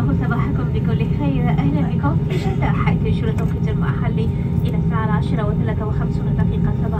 الله صباحكم بكل خير. أهلا بكم. في جدة حيث يشير التوقيت المحلي إلى الساعة العاشرة وثلاثة وخمسون دقيقة. صباحا